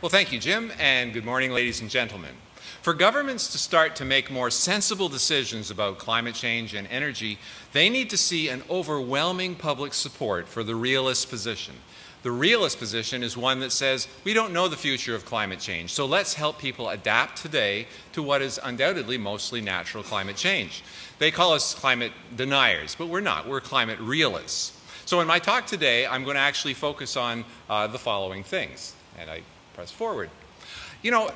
Well, thank you, Jim, and good morning, ladies and gentlemen. For governments to start to make more sensible decisions about climate change and energy, they need to see an overwhelming public support for the realist position. The realist position is one that says, we don't know the future of climate change, so let's help people adapt today to what is undoubtedly mostly natural climate change. They call us climate deniers, but we're not. We're climate realists. So in my talk today, I'm going to actually focus on uh, the following things. And I press forward. You know,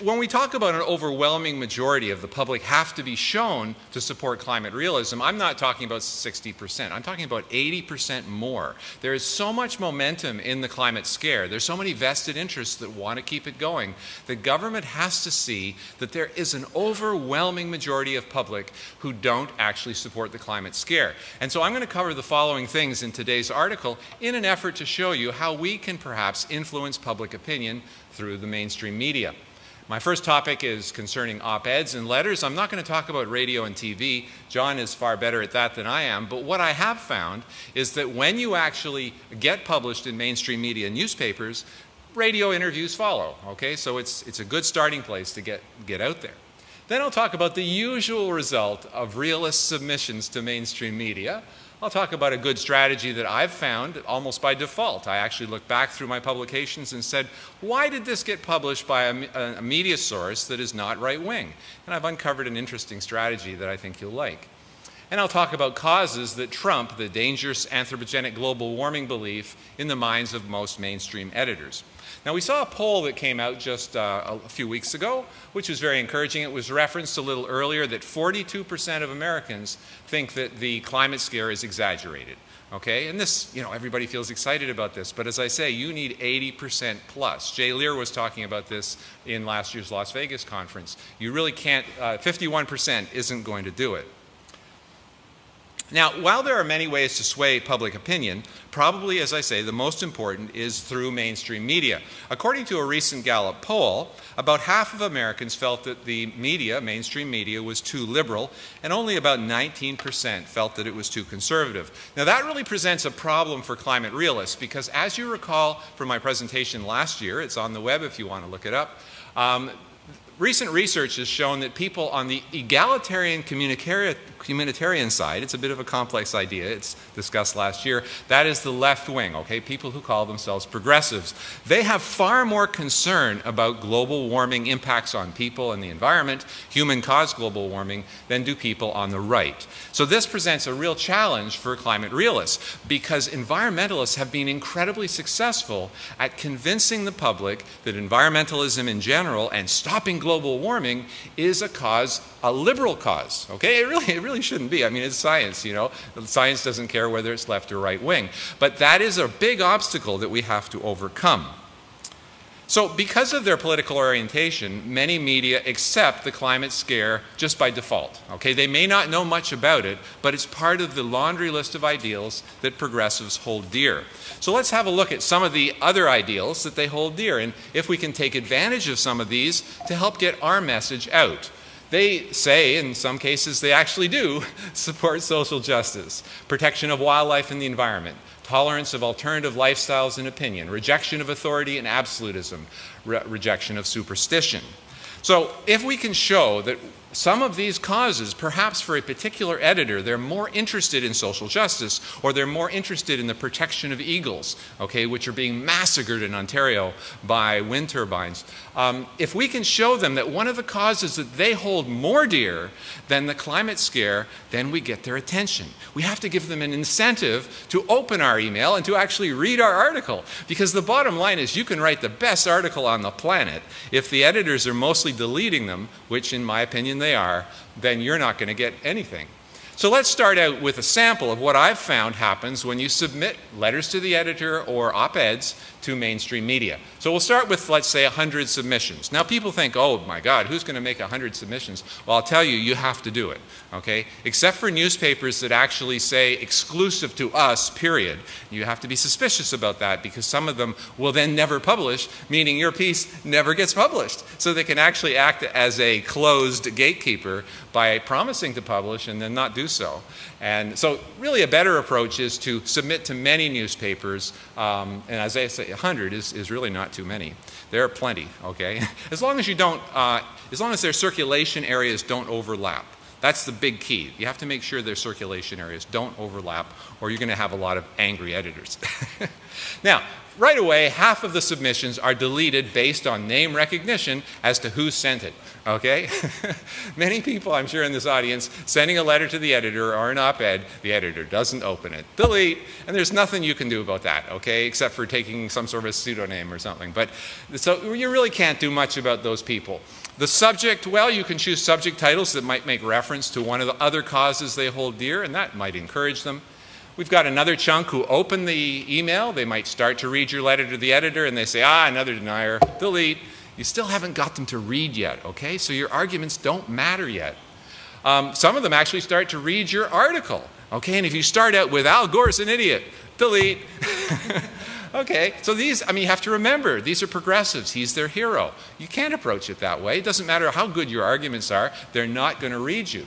when we talk about an overwhelming majority of the public have to be shown to support climate realism, I'm not talking about 60%. I'm talking about 80% more. There is so much momentum in the climate scare. There's so many vested interests that want to keep it going. The government has to see that there is an overwhelming majority of public who don't actually support the climate scare. And so I'm going to cover the following things in today's article in an effort to show you how we can perhaps influence public opinion through the mainstream media. My first topic is concerning op-eds and letters. I'm not going to talk about radio and TV. John is far better at that than I am. But what I have found is that when you actually get published in mainstream media newspapers, radio interviews follow. Okay, so it's, it's a good starting place to get, get out there. Then I'll talk about the usual result of realist submissions to mainstream media. I'll talk about a good strategy that I've found almost by default. I actually looked back through my publications and said, why did this get published by a, a media source that is not right wing? And I've uncovered an interesting strategy that I think you'll like. And I'll talk about causes that trump the dangerous anthropogenic global warming belief in the minds of most mainstream editors. Now, we saw a poll that came out just uh, a few weeks ago, which was very encouraging. It was referenced a little earlier that 42% of Americans think that the climate scare is exaggerated. Okay, and this, you know, everybody feels excited about this, but as I say, you need 80% plus. Jay Lehr was talking about this in last year's Las Vegas conference. You really can't, 51% uh, isn't going to do it. Now, while there are many ways to sway public opinion, probably, as I say, the most important is through mainstream media. According to a recent Gallup poll, about half of Americans felt that the media, mainstream media, was too liberal, and only about 19% felt that it was too conservative. Now, that really presents a problem for climate realists because, as you recall from my presentation last year, it's on the web if you want to look it up, um, recent research has shown that people on the egalitarian communitarian side, it's a bit of a complex idea, it's discussed last year, that is the left wing, okay, people who call themselves progressives. They have far more concern about global warming impacts on people and the environment, human caused global warming, than do people on the right. So this presents a real challenge for climate realists because environmentalists have been incredibly successful at convincing the public that environmentalism in general and stopping global warming is a cause, a liberal cause. Okay, it really, it really shouldn't be. I mean, it's science. You know, science doesn't care whether it's left or right wing. But that is a big obstacle that we have to overcome. So because of their political orientation, many media accept the climate scare just by default. Okay, they may not know much about it, but it's part of the laundry list of ideals that progressives hold dear. So let's have a look at some of the other ideals that they hold dear and if we can take advantage of some of these to help get our message out. They say, in some cases they actually do, support social justice, protection of wildlife and the environment, tolerance of alternative lifestyles and opinion, rejection of authority and absolutism, re rejection of superstition. So if we can show that some of these causes, perhaps for a particular editor, they're more interested in social justice or they're more interested in the protection of eagles, okay, which are being massacred in Ontario by wind turbines. Um, if we can show them that one of the causes that they hold more dear than the climate scare, then we get their attention. We have to give them an incentive to open our email and to actually read our article. Because the bottom line is you can write the best article on the planet. If the editors are mostly deleting them, which in my opinion they are, then you're not going to get anything. So let's start out with a sample of what I've found happens when you submit letters to the editor or op-eds to mainstream media. So we'll start with, let's say, 100 submissions. Now people think, oh my God, who's going to make 100 submissions? Well, I'll tell you, you have to do it, okay? Except for newspapers that actually say exclusive to us, period. You have to be suspicious about that because some of them will then never publish, meaning your piece never gets published. So they can actually act as a closed gatekeeper by promising to publish and then not do so. And so really a better approach is to submit to many newspapers, um, and as I say, 100 is, is really not too many. There are plenty, okay? As long as you don't, uh, as long as their circulation areas don't overlap. That's the big key. You have to make sure their circulation areas don't overlap, or you're going to have a lot of angry editors. now, right away, half of the submissions are deleted based on name recognition as to who sent it. Okay? Many people, I'm sure, in this audience, sending a letter to the editor or an op ed, the editor doesn't open it. Delete. And there's nothing you can do about that, okay, except for taking some sort of pseudonym or something. But so you really can't do much about those people. The subject, well, you can choose subject titles that might make reference to one of the other causes they hold dear, and that might encourage them. We've got another chunk who open the email. They might start to read your letter to the editor, and they say, ah, another denier, delete. You still haven't got them to read yet, okay? So your arguments don't matter yet. Um, some of them actually start to read your article, okay? And if you start out with Al Gore's an idiot, delete. Okay, so these, I mean, you have to remember, these are progressives. He's their hero. You can't approach it that way. It doesn't matter how good your arguments are, they're not going to read you.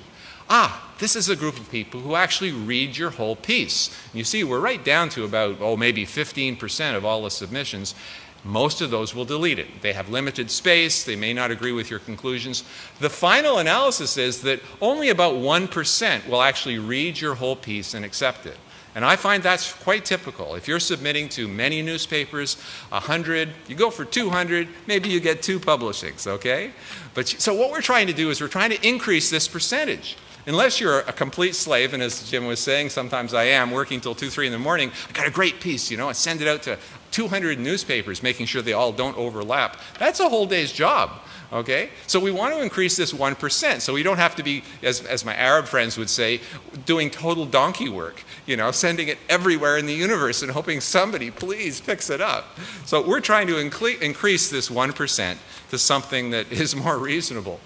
Ah, this is a group of people who actually read your whole piece. You see, we're right down to about, oh, maybe 15% of all the submissions. Most of those will delete it. They have limited space, they may not agree with your conclusions. The final analysis is that only about 1% will actually read your whole piece and accept it. And I find that's quite typical. If you're submitting to many newspapers, 100, you go for 200, maybe you get two publishings, okay? But so what we're trying to do is we're trying to increase this percentage. Unless you're a complete slave, and as Jim was saying, sometimes I am, working till 2, 3 in the morning, I got a great piece, you know, I send it out to 200 newspapers, making sure they all don't overlap. That's a whole day's job. Okay? So we want to increase this 1%. So we don't have to be, as, as my Arab friends would say, doing total donkey work, you know, sending it everywhere in the universe and hoping somebody please picks it up. So we're trying to increase this 1% to something that is more reasonable.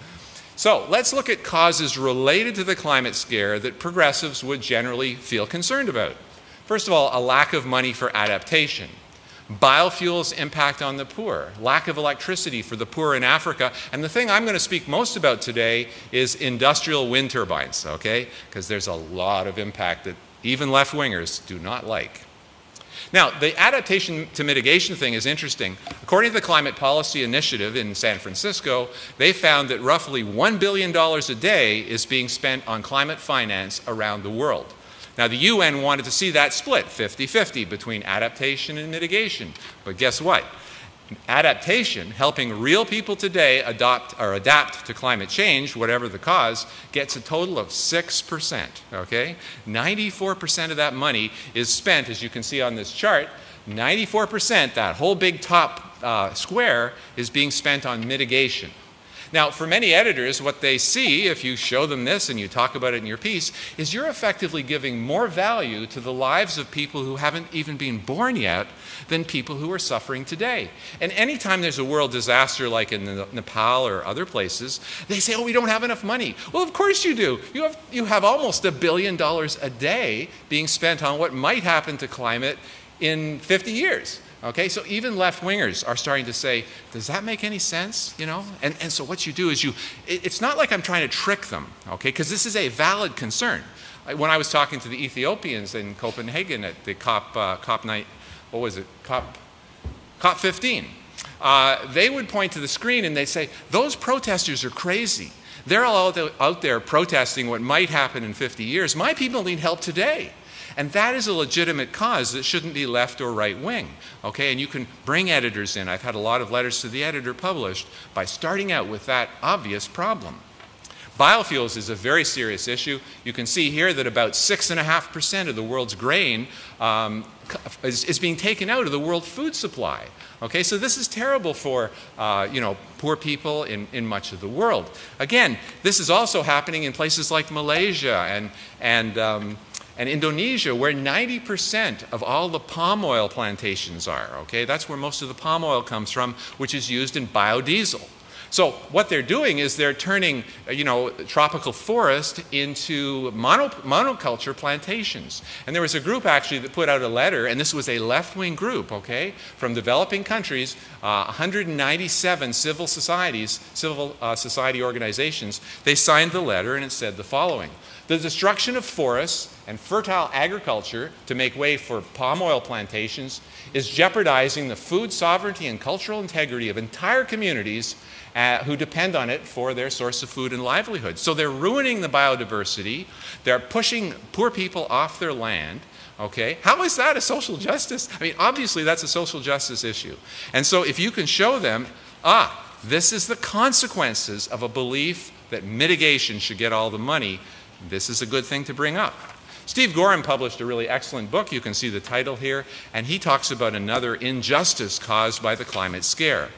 So let's look at causes related to the climate scare that progressives would generally feel concerned about. First of all, a lack of money for adaptation. Biofuels impact on the poor, lack of electricity for the poor in Africa, and the thing I'm going to speak most about today is industrial wind turbines, okay? Because there's a lot of impact that even left-wingers do not like. Now, the adaptation to mitigation thing is interesting. According to the Climate Policy Initiative in San Francisco, they found that roughly $1 billion a day is being spent on climate finance around the world. Now, the UN wanted to see that split 50 50 between adaptation and mitigation. But guess what? Adaptation, helping real people today adopt or adapt to climate change, whatever the cause, gets a total of 6%. Okay? 94% of that money is spent, as you can see on this chart, 94%, that whole big top uh, square, is being spent on mitigation. Now, for many editors, what they see, if you show them this and you talk about it in your piece, is you're effectively giving more value to the lives of people who haven't even been born yet than people who are suffering today. And anytime there's a world disaster like in Nepal or other places, they say, oh, we don't have enough money. Well, of course you do. You have, you have almost a billion dollars a day being spent on what might happen to climate in 50 years. Okay, so even left wingers are starting to say, does that make any sense? You know, and, and so what you do is you, it, it's not like I'm trying to trick them, okay, because this is a valid concern. When I was talking to the Ethiopians in Copenhagen at the COP, uh, COP night, what was it, COP, COP 15, uh, they would point to the screen and they'd say, those protesters are crazy. They're all out there protesting what might happen in 50 years. My people need help today. And that is a legitimate cause that shouldn't be left or right wing. Okay, and you can bring editors in. I've had a lot of letters to the editor published by starting out with that obvious problem. Biofuels is a very serious issue. You can see here that about 6.5% of the world's grain um, is, is, being taken out of the world food supply. Okay, so this is terrible for uh, you know, poor people in, in much of the world. Again, this is also happening in places like Malaysia and, and um, and Indonesia, where 90% of all the palm oil plantations are. Okay, that's where most of the palm oil comes from, which is used in biodiesel. So what they're doing is they're turning, uh, you know, tropical forest into mono, monoculture plantations. And there was a group actually that put out a letter, and this was a left-wing group, okay, from developing countries, uh, 197 civil societies, civil uh, society organizations. They signed the letter, and it said the following. The destruction of forests and fertile agriculture to make way for palm oil plantations is jeopardizing the food sovereignty and cultural integrity of entire communities uh, who depend on it for their source of food and livelihood. So they're ruining the biodiversity, they're pushing poor people off their land. Okay, how is that a social justice? I mean, obviously that's a social justice issue. And so if you can show them, ah, this is the consequences of a belief that mitigation should get all the money, this is a good thing to bring up. Steve Goreham published a really excellent book. You can see the title here. And he talks about another injustice caused by the climate scare.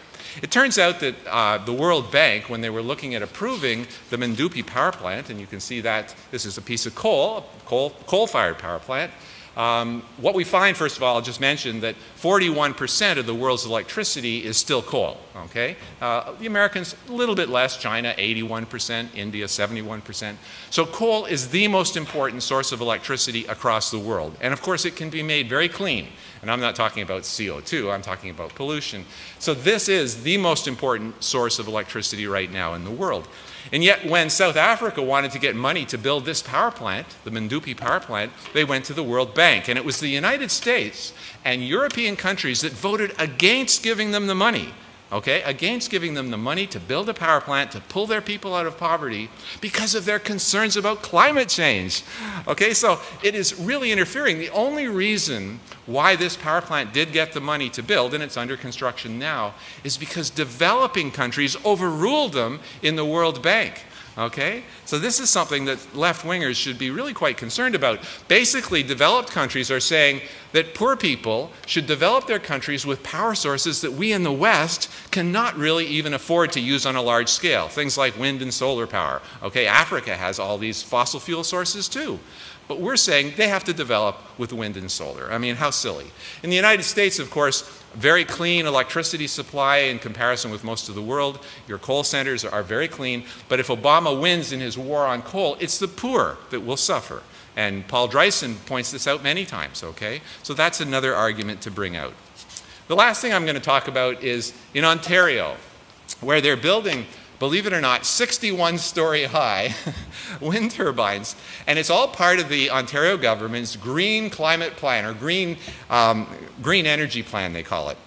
It turns out that uh, the World Bank, when they were looking at approving the Medupi power plant, and you can see that this is a piece of coal, coal coal-fired power plant, um, what we find, first of all, I'll just mention that 41% of the world's electricity is still coal. Okay, uh, the Americans a little bit less. China 81%, India 71%. So coal is the most important source of electricity across the world, and of course it can be made very clean. And I'm not talking about CO2, I'm talking about pollution. So this is the most important source of electricity right now in the world. And yet, when South Africa wanted to get money to build this power plant, the Medupi power plant, they went to the World Bank. And it was the United States and European countries that voted against giving them the money okay, against giving them the money to build a power plant to pull their people out of poverty because of their concerns about climate change. Okay, so it is really interfering. The only reason why this power plant did get the money to build, and it's under construction now, is because developing countries overruled them in the World Bank. Okay? So this is something that left-wingers should be really quite concerned about. Basically, developed countries are saying that poor people should develop their countries with power sources that we in the West cannot really even afford to use on a large scale. Things like wind and solar power. Okay, Africa has all these fossil fuel sources too. But we're saying they have to develop with wind and solar. I mean, how silly. In the United States, of course, very clean electricity supply in comparison with most of the world. Your coal centers are very clean. But if Obama wins in his war on coal, it's the poor that will suffer. And Paul Driessen points this out many times, okay? So that's another argument to bring out. The last thing I'm going to talk about is in Ontario, where they're building believe it or not, 61 story high wind turbines. And it's all part of the Ontario government's green climate plan, or green, um, green energy plan, they call it.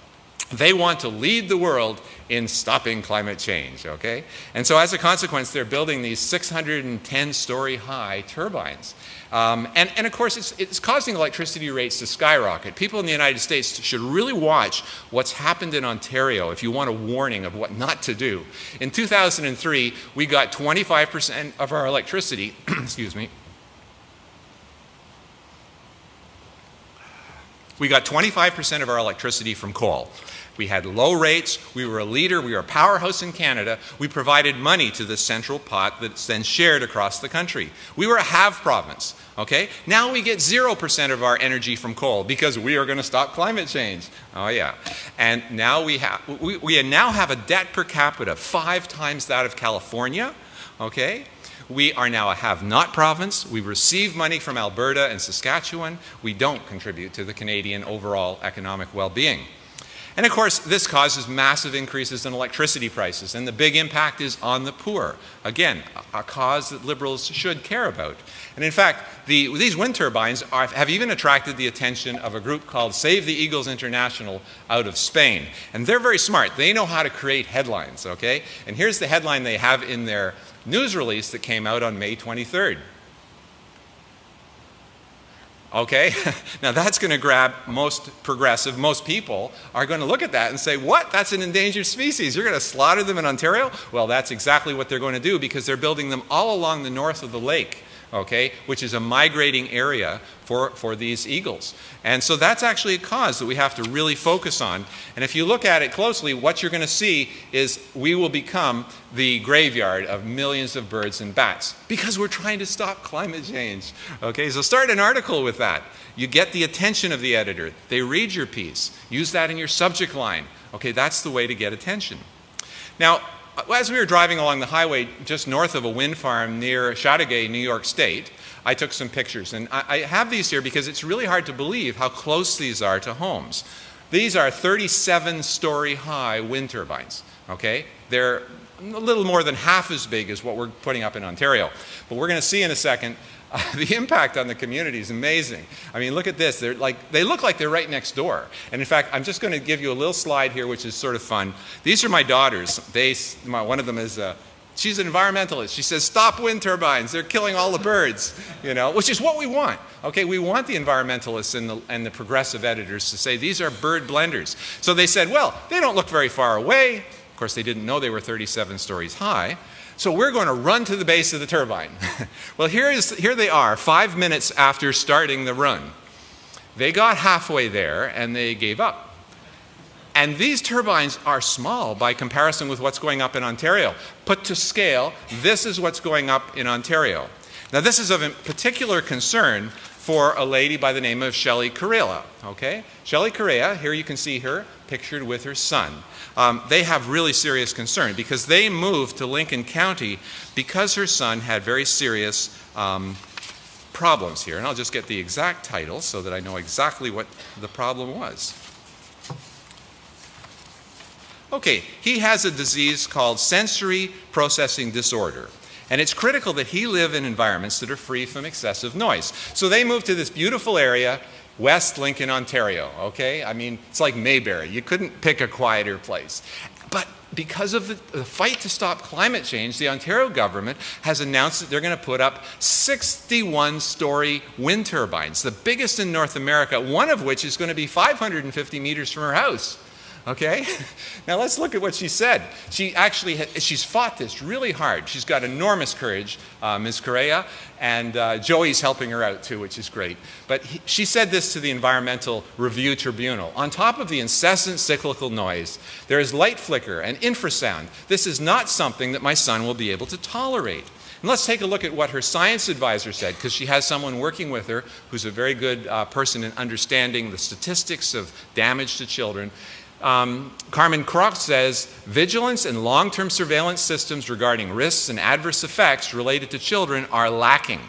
They want to lead the world in stopping climate change, okay? And so as a consequence, they're building these 610 story high turbines. Um, and, and, of course, it's, it's, causing electricity rates to skyrocket. People in the United States should really watch what's happened in Ontario if you want a warning of what not to do. In 2003, we got 25% of our electricity, excuse me, we got 25% of our electricity from coal. We had low rates. We were a leader. We were a powerhouse in Canada. We provided money to the central pot that's then shared across the country. We were a have province. Okay? Now we get 0% of our energy from coal because we are going to stop climate change. Oh, yeah. And now we, have, we, we now have a debt per capita five times that of California. Okay? We are now a have not province. We receive money from Alberta and Saskatchewan. We don't contribute to the Canadian overall economic well being. And of course, this causes massive increases in electricity prices, and the big impact is on the poor. Again, a cause that liberals should care about. And in fact, the, these wind turbines are, have even attracted the attention of a group called Save the Eagles International out of Spain. And they're very smart. They know how to create headlines, okay? And here's the headline they have in their news release that came out on May 23rd. Okay? now that's going to grab most progressive, most people are going to look at that and say, what? That's an endangered species. You're going to slaughter them in Ontario? Well, that's exactly what they're going to do because they're building them all along the north of the lake okay, which is a migrating area for, for these eagles. And so that's actually a cause that we have to really focus on. And if you look at it closely, what you're going to see is we will become the graveyard of millions of birds and bats because we're trying to stop climate change. Okay, so start an article with that. You get the attention of the editor. They read your piece. Use that in your subject line. Okay, that's the way to get attention. Now, as we were driving along the highway just north of a wind farm near Chateaugay, New York State, I took some pictures. And I, I have these here because it's really hard to believe how close these are to homes. These are 37 story high wind turbines, okay? They're a little more than half as big as what we're putting up in Ontario. But we're going to see in a second uh, the impact on the community is amazing. I mean, look at this. They're like, they look like they're right next door. And in fact, I'm just going to give you a little slide here, which is sort of fun. These are my daughters. They, my, one of them is uh, She's an environmentalist. She says, stop wind turbines. They're killing all the birds, you know, which is what we want. Okay, we want the environmentalists and the, and the progressive editors to say these are bird blenders. So they said, well, they don't look very far away. Of course, they didn't know they were 37 stories high. So we're going to run to the base of the turbine. well, here, is, here they are, five minutes after starting the run. They got halfway there and they gave up. And these turbines are small by comparison with what's going up in Ontario. Put to scale, this is what's going up in Ontario. Now, this is of particular concern for a lady by the name of Shelley Correia. Okay? Shelley Correia, here you can see her pictured with her son. Um, they have really serious concern because they moved to Lincoln County because her son had very serious um, problems here. And I'll just get the exact title so that I know exactly what the problem was. Okay, he has a disease called sensory processing disorder. And it's critical that he live in environments that are free from excessive noise. So they moved to this beautiful area, West Lincoln, Ontario. Okay? I mean, it's like Mayberry. You couldn't pick a quieter place. But because of the, the, fight to stop climate change, the Ontario government has announced that they're going to put up 61 story wind turbines, the biggest in North America, one of which is going to be 550 meters from her house. Okay? Now let's look at what she said. She actually, she's fought this really hard. She's got enormous courage, uh, Ms. Correia, and uh, Joey's helping her out too, which is great. But he, she said this to the Environmental Review Tribunal. On top of the incessant cyclical noise, there is light flicker and infrasound. This is not something that my son will be able to tolerate. And let's take a look at what her science advisor said, because she has someone working with her who's a very good uh, person in understanding the statistics of damage to children um, Carmen Krogh says vigilance and long term surveillance systems regarding risks and adverse effects related to children are lacking.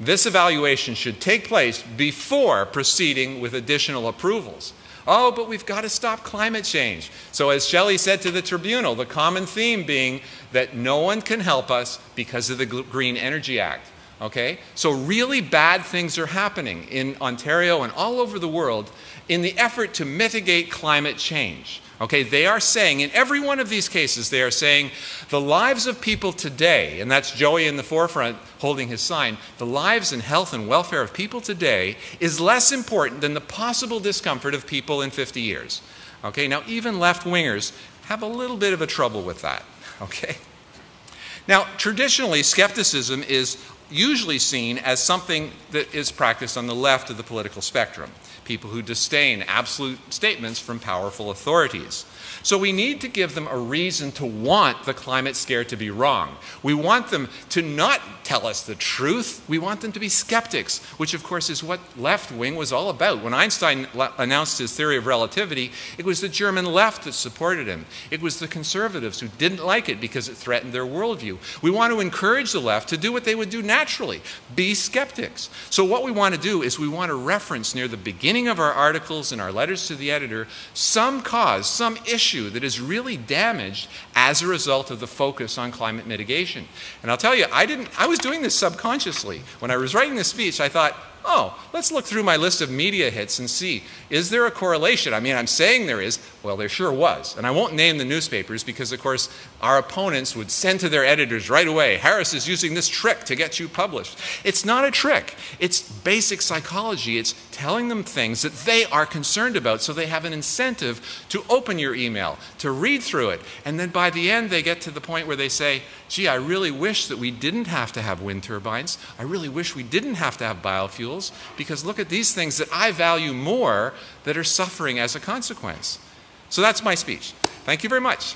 This evaluation should take place before proceeding with additional approvals. Oh, but we've got to stop climate change. So, as Shelley said to the tribunal, the common theme being that no one can help us because of the Green Energy Act. Okay? So, really bad things are happening in Ontario and all over the world in the effort to mitigate climate change. Okay, they are saying, in every one of these cases, they are saying the lives of people today, and that's Joey in the forefront holding his sign, the lives and health and welfare of people today is less important than the possible discomfort of people in 50 years. Okay, now even left wingers have a little bit of a trouble with that. Okay? Now, traditionally, skepticism is usually seen as something that is practiced on the left of the political spectrum people who disdain absolute statements from powerful authorities. So we need to give them a reason to want the climate scare to be wrong. We want them to not tell us the truth. We want them to be skeptics, which of course is what left wing was all about. When Einstein announced his theory of relativity, it was the German left that supported him. It was the conservatives who didn't like it because it threatened their worldview. We want to encourage the left to do what they would do naturally, be skeptics. So what we want to do is we want to reference near the beginning of our articles and our letters to the editor some cause, some issue issue that is really damaged as a result of the focus on climate mitigation. And I'll tell you, I didn't I was doing this subconsciously. When I was writing this speech, I thought, oh, let's look through my list of media hits and see, is there a correlation? I mean, I'm saying there is. Well, there sure was. And I won't name the newspapers because, of course, our opponents would send to their editors right away, Harris is using this trick to get you published. It's not a trick. It's basic psychology. It's telling them things that they are concerned about so they have an incentive to open your email, to read through it. And then by the end, they get to the point where they say, gee, I really wish that we didn't have to have wind turbines. I really wish we didn't have to have biofuels because look at these things that I value more that are suffering as a consequence. So that's my speech. Thank you very much.